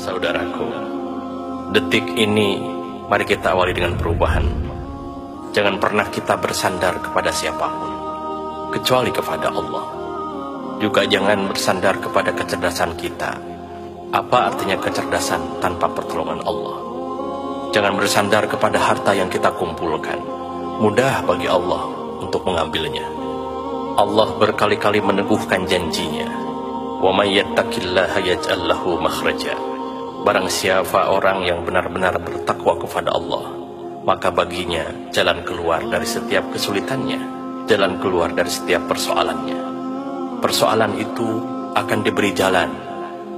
Saudaraku, detik ini mari kita awali dengan perubahan. Jangan pernah kita bersandar kepada siapa pun, kecuali kepada Allah. Juga jangan bersandar kepada kecerdasan kita. Apa artinya kecerdasan tanpa pertolongan Allah? Jangan bersandar kepada harta yang kita kumpulkan. Mudah bagi Allah untuk mengambilnya. Allah berkali-kali meneguhkan janjinya. May yattaqillaha yaj'al lahu makhraja. Barang siapa orang yang benar-benar bertakwa kepada Allah, maka baginya jalan keluar dari setiap kesulitannya, jalan keluar dari setiap persoalannya. Persoalan itu akan diberi jalan,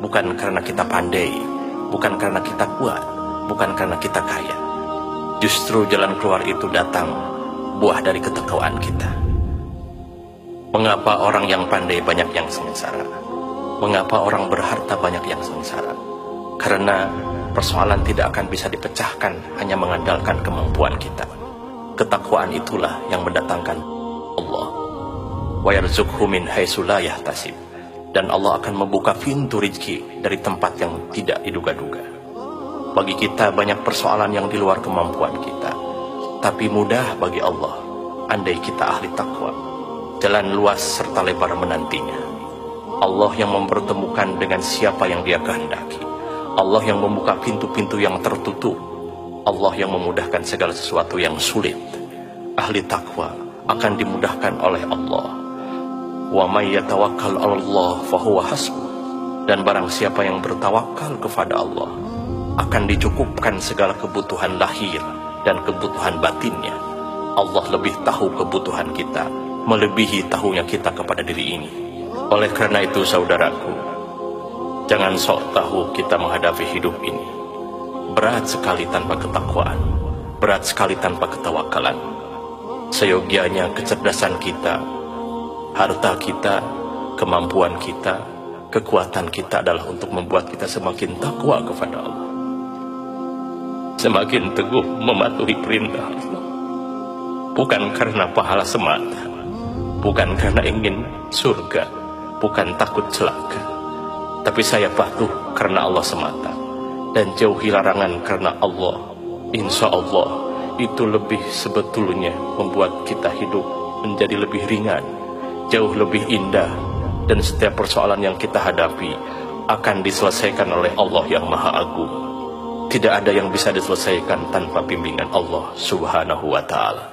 bukan karena kita pandai, bukan karena kita kuat, bukan karena kita kaya. Justru jalan keluar itu datang buah dari ketakwaan kita. Mengapa orang yang pandai banyak yang sengsara? Mengapa orang berharta banyak yang sengsara? Karena persoalan tidak akan bisa dipecahkan hanya mengandalkan kemampuan kita. Ketakwaan itulah yang mendatangkan Allah. Wa. Dan Allah akan membuka pintu rezeki dari tempat yang tidak diduga-duga. Bagi kita banyak persoalan yang di luar kemampuan kita. Tapi mudah bagi Allah andai kita ahli takwa. Jalan luas serta lebar menantinya. Allah yang mempertemukan dengan siapa yang dia kehendaki. Allah yang membuka pintu-pintu yang tertutup. Allah yang memudahkan segala sesuatu yang sulit. Ahli takwa akan dimudahkan oleh Allah. Wa may yatawakkal 'ala Allah fahuwa hasbuh dan barang siapa yang bertawakal kepada Allah akan dicukupkan segala kebutuhan lahir dan kebutuhan batinnya. Allah lebih tahu kebutuhan kita melebihi tahunya kita kepada diri ini. Oleh karena itu saudaraku Jangan sok tahu kita menghadapi hidup ini. Berat sekali tanpa ketakwaan, berat sekali tanpa ketawakalan. Seyogianya kecerdasan kita, harta kita, kemampuan kita, kekuatan kita adalah untuk membuat kita semakin takwa kepada Allah. Semakin teguh mematuhi perintah Allah. Bukan karena pahala semata, bukan karena ingin surga, bukan takut celaka tapi saya patuh karena Allah semata dan jauhi larangan karena Allah. Insya Allah itu lebih sebetulnya membuat kita hidup menjadi lebih ringan, jauh lebih indah dan setiap persoalan yang kita hadapi akan diselesaikan oleh Allah yang Maha Agung. Tidak ada yang bisa diselesaikan tanpa bimbingan Allah Subhanahu wa taala.